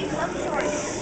think. I'm sorry.